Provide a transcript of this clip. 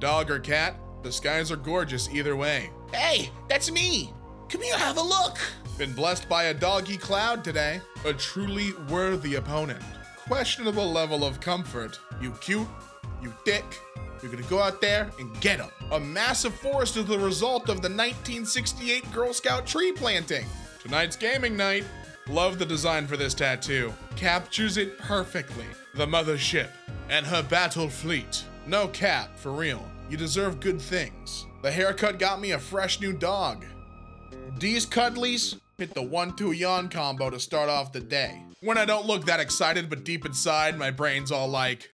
Dog or cat, the skies are gorgeous either way. Hey, that's me. Come here, have a look. Been blessed by a doggy cloud today. A truly worthy opponent. Questionable level of comfort. You cute, you dick. you're gonna go out there and get them. A massive forest is the result of the 1968 Girl Scout tree planting. Tonight's gaming night. Love the design for this tattoo. Captures it perfectly. The mothership and her battle fleet. No cap, for real. You deserve good things. The haircut got me a fresh new dog. These cuddlies hit the one two yawn combo to start off the day. When I don't look that excited, but deep inside, my brain's all like,